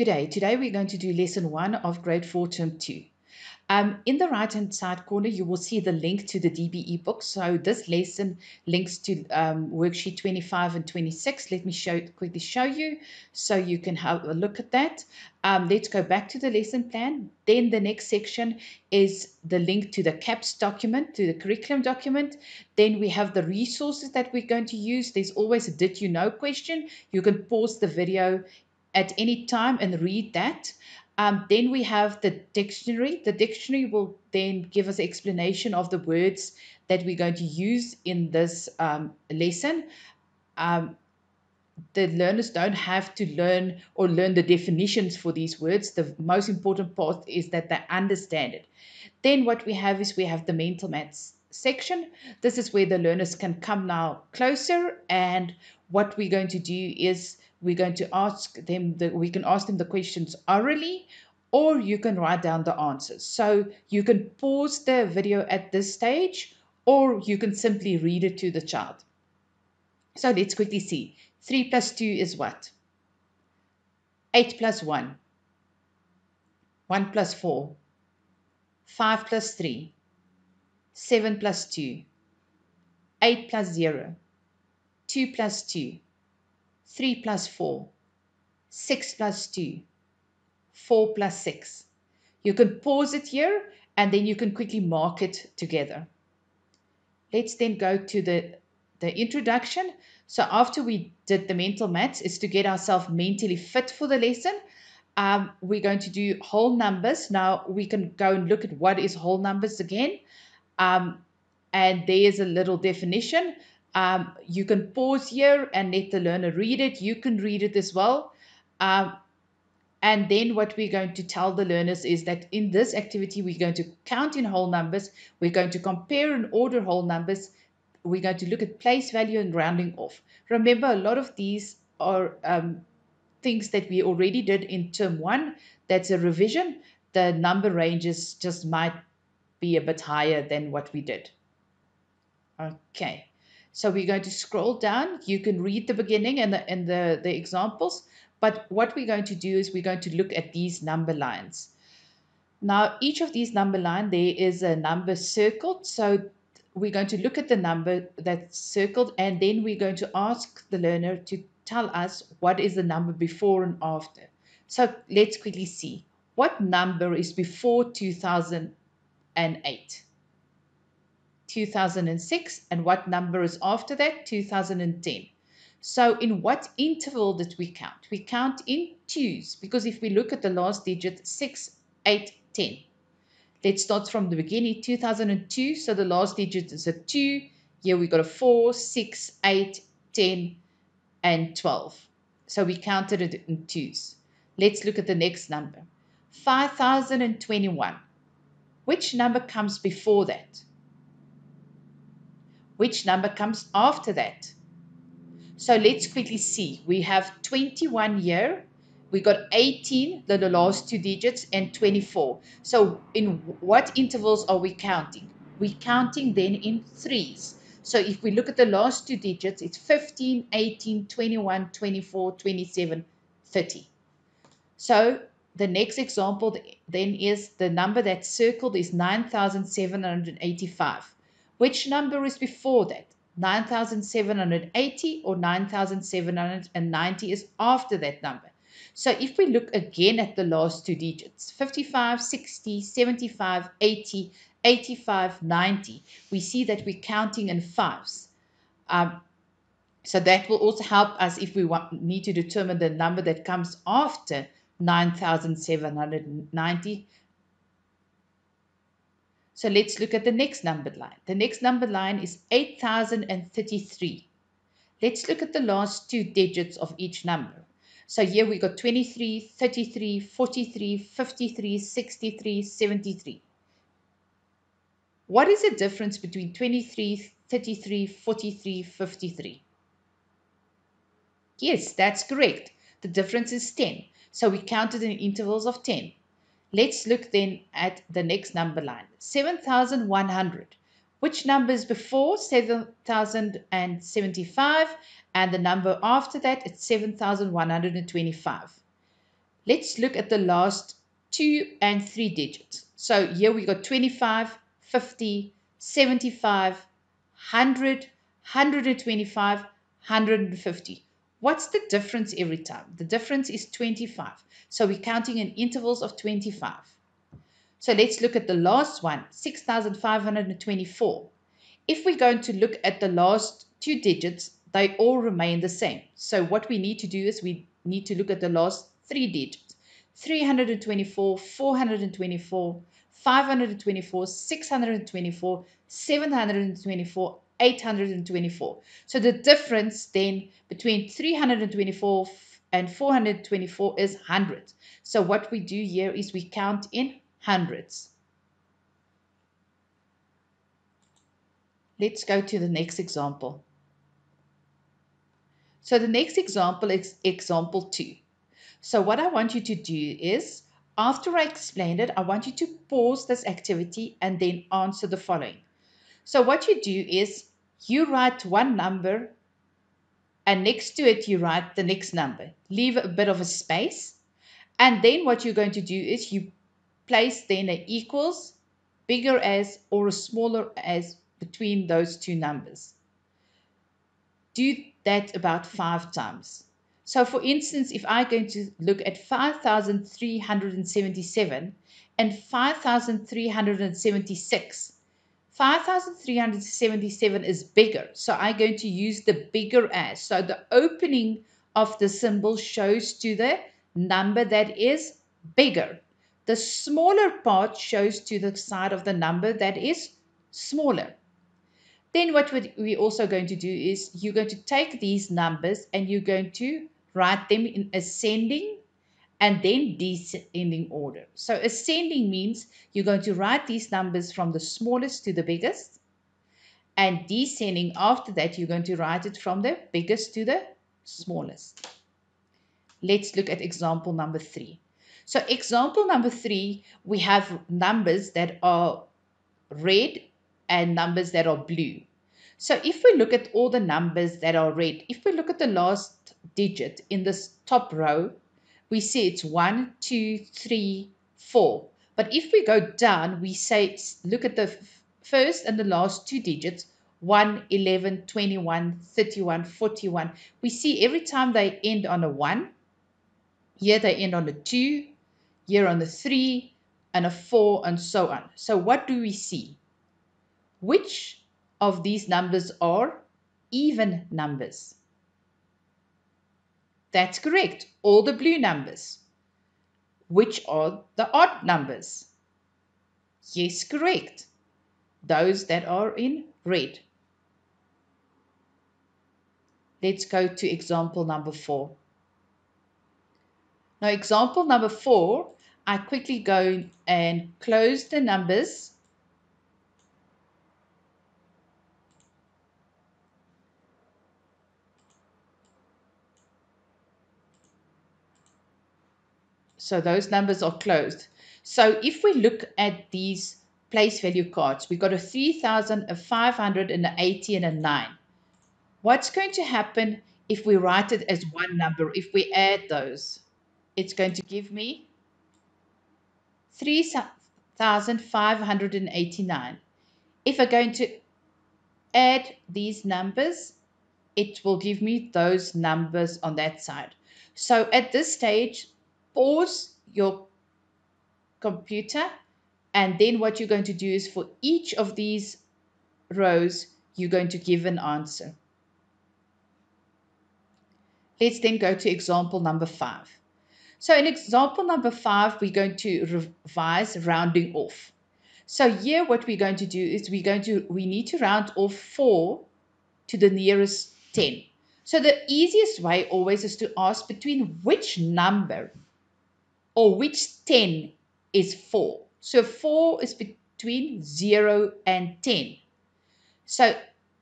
Good day. Today we're going to do lesson one of grade four, term two. Um, in the right hand side corner, you will see the link to the DBE book. So this lesson links to um, worksheet 25 and 26. Let me show quickly show you so you can have a look at that. Um, let's go back to the lesson plan. Then the next section is the link to the CAPS document, to the curriculum document. Then we have the resources that we're going to use. There's always a did you know question. You can pause the video at any time and read that. Um, then we have the dictionary. The dictionary will then give us explanation of the words that we're going to use in this um, lesson. Um, the learners don't have to learn or learn the definitions for these words. The most important part is that they understand it. Then what we have is we have the mental maths section. This is where the learners can come now closer and what we're going to do is we're going to ask them the, we can ask them the questions orally or you can write down the answers. So you can pause the video at this stage or you can simply read it to the child. So let's quickly see. 3 plus 2 is what? 8 plus 1 1 plus 4 5 plus 3 7 plus 2 8 plus 0 2 plus 2 3 plus 4, 6 plus 2, 4 plus 6. You can pause it here and then you can quickly mark it together. Let's then go to the, the introduction. So after we did the mental maths, is to get ourselves mentally fit for the lesson. Um, we're going to do whole numbers. Now we can go and look at what is whole numbers again. Um, and there's a little definition. Um, you can pause here and let the learner read it. You can read it as well. Um, and then what we're going to tell the learners is that in this activity, we're going to count in whole numbers. We're going to compare and order whole numbers. We're going to look at place value and rounding off. Remember, a lot of these are um, things that we already did in term one. That's a revision. The number ranges just might be a bit higher than what we did. Okay. So we're going to scroll down. You can read the beginning and the, and the, the examples. But what we're going to do is we're going to look at these number lines. Now, each of these number line, there is a number circled. So we're going to look at the number that's circled and then we're going to ask the learner to tell us what is the number before and after. So let's quickly see. What number is before 2008? 2006 and what number is after that? 2010 so in what interval did we count? We count in twos because if we look at the last digit 6 8 10 let's start from the beginning 2002 so the last digit is a 2 here we got a 4 6 8 10 and 12 so we counted it in twos. Let's look at the next number. 5021 which number comes before that which number comes after that. So let's quickly see. We have 21 here. We got 18, the, the last two digits, and 24. So in what intervals are we counting? We're counting then in threes. So if we look at the last two digits, it's 15, 18, 21, 24, 27, 30. So the next example then is the number that's circled is 9,785. Which number is before that? 9,780 or 9,790 is after that number. So if we look again at the last two digits, 55, 60, 75, 80, 85, 90, we see that we're counting in fives. Um, so that will also help us if we want, need to determine the number that comes after 9,790 so let's look at the next numbered line. The next numbered line is 8033. Let's look at the last two digits of each number. So here we got 23, 33, 43, 53, 63, 73. What is the difference between 23, 33, 43, 53? Yes, that's correct. The difference is 10. So we counted in intervals of 10. Let's look then at the next number line 7100. Which number is before 7075 and the number after that it's 7125. Let's look at the last two and three digits. So here we got 25, 50, 75, 100, 125, 150. What's the difference every time? The difference is 25. So we're counting in intervals of 25. So let's look at the last one, 6,524. If we're going to look at the last two digits, they all remain the same. So what we need to do is we need to look at the last three digits. 324, 424, 524, 624, 724, 824. So the difference then between 324 and 424 is 100. So what we do here is we count in hundreds. Let's go to the next example. So the next example is example 2. So what I want you to do is, after I explain it, I want you to pause this activity and then answer the following. So what you do is you write one number and next to it you write the next number. Leave a bit of a space. And then what you're going to do is you place then a equals, bigger as or a smaller as between those two numbers. Do that about five times. So for instance, if I'm going to look at 5,377 and 5,376, 5,377 is bigger. So I'm going to use the bigger as. So the opening of the symbol shows to the number that is bigger. The smaller part shows to the side of the number that is smaller. Then what we're also going to do is you're going to take these numbers and you're going to write them in ascending and then descending order. So ascending means you're going to write these numbers from the smallest to the biggest. And descending after that, you're going to write it from the biggest to the smallest. Let's look at example number three. So example number three, we have numbers that are red and numbers that are blue. So if we look at all the numbers that are red, if we look at the last digit in this top row, we see it's one, two, three, four. But if we go down, we say, look at the first and the last two digits, 1, 11, 21, 31, 41. We see every time they end on a 1, here they end on a 2, here on a 3, and a 4, and so on. So what do we see? Which of these numbers are even numbers? That's correct. All the blue numbers. Which are the odd numbers? Yes, correct. Those that are in red. Let's go to example number four. Now, example number four, I quickly go and close the numbers So those numbers are closed. So if we look at these place value cards, we got a 3,000, a 500, and an 80, and a 9. What's going to happen if we write it as one number? If we add those, it's going to give me 3,589. If I'm going to add these numbers, it will give me those numbers on that side. So at this stage, pause your computer and then what you're going to do is for each of these rows you're going to give an answer. Let's then go to example number five. So in example number five, we're going to revise rounding off. So here what we're going to do is we're going to, we need to round off four to the nearest 10. So the easiest way always is to ask between which number or which 10 is 4. So 4 is between 0 and 10. So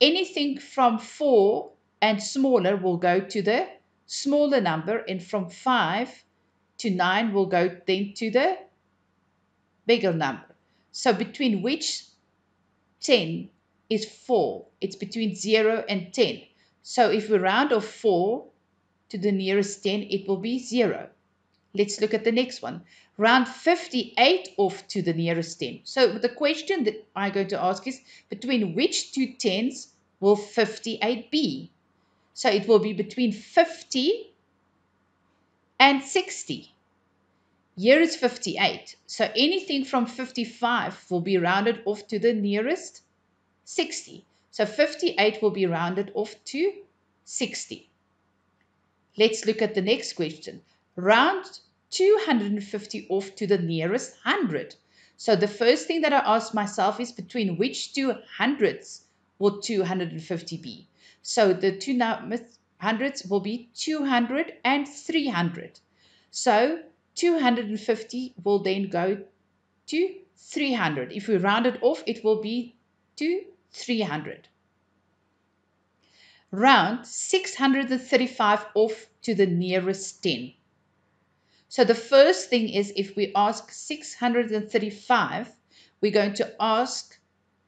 anything from 4 and smaller will go to the smaller number and from 5 to 9 will go then to the bigger number. So between which 10 is 4. It's between 0 and 10. So if we round off 4 to the nearest 10, it will be 0. Let's look at the next one. Round 58 off to the nearest 10. So the question that I'm going to ask is, between which two tens will 58 be? So it will be between 50 and 60. Here is 58. So anything from 55 will be rounded off to the nearest 60. So 58 will be rounded off to 60. Let's look at the next question. Round 250 off to the nearest 100. So the first thing that I ask myself is between which two hundreds will 250 be? So the two hundreds will be 200 and 300. So 250 will then go to 300. If we round it off, it will be to 300. Round 635 off to the nearest 10. So the first thing is if we ask 635, we're going to ask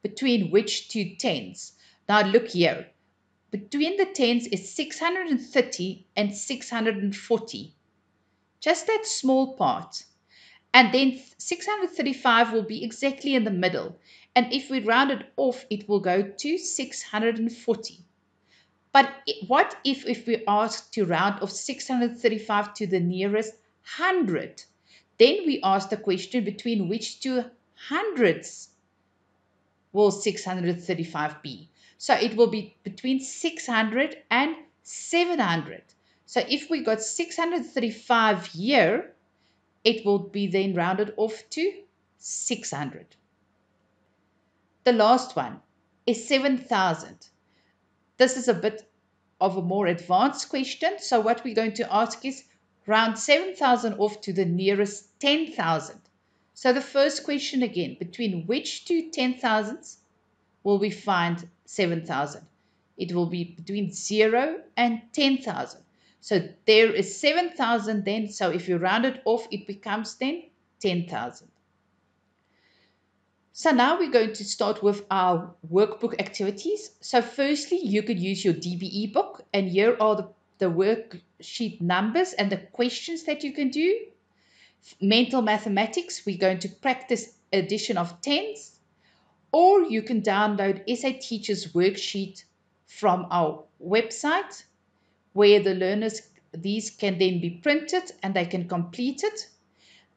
between which two tens. Now look here. Between the tens is 630 and 640 just that small part. And then 635 will be exactly in the middle. And if we round it off, it will go to 640. But what if, if we ask to round off 635 to the nearest hundred? Then we ask the question between which two hundreds will 635 be? So it will be between 600 and 700. So if we got 635 here, it will be then rounded off to 600. The last one is 7,000. This is a bit of a more advanced question. So what we're going to ask is round 7,000 off to the nearest 10,000. So the first question again, between which two 10,000s will we find 7,000? It will be between 0 and 10,000. So there is 7,000 then. So if you round it off, it becomes then 10,000. So now we're going to start with our workbook activities. So firstly, you could use your DBE book and here are the, the worksheet numbers and the questions that you can do. Mental mathematics, we're going to practice addition of tens or you can download SA Teachers worksheet from our website where the learners, these can then be printed and they can complete it.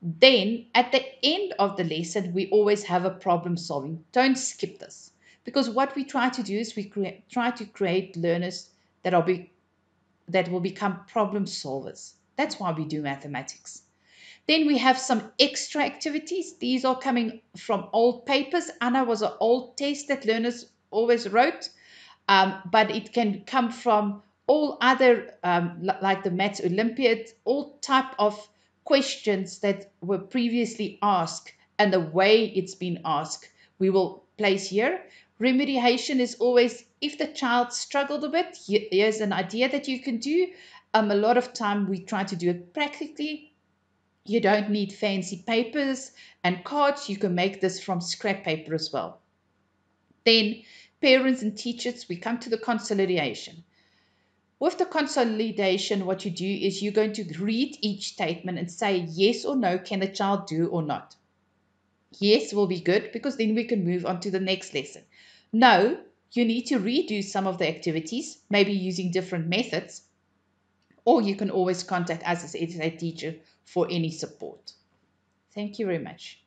Then at the end of the lesson, we always have a problem solving. Don't skip this because what we try to do is we try to create learners that are be, that will become problem solvers. That's why we do mathematics. Then we have some extra activities. These are coming from old papers. ANA was an old test that learners always wrote, um, but it can come from all other um, like the Maths Olympiad, all type of questions that were previously asked and the way it's been asked, we will place here. Remediation is always if the child struggled a bit, here's an idea that you can do. Um, a lot of time we try to do it practically. You don't need fancy papers and cards. You can make this from scrap paper as well. Then parents and teachers, we come to the consolidation. With the consolidation, what you do is you're going to read each statement and say yes or no, can the child do or not? Yes will be good because then we can move on to the next lesson. No, you need to redo some of the activities, maybe using different methods, or you can always contact us as a teacher for any support. Thank you very much.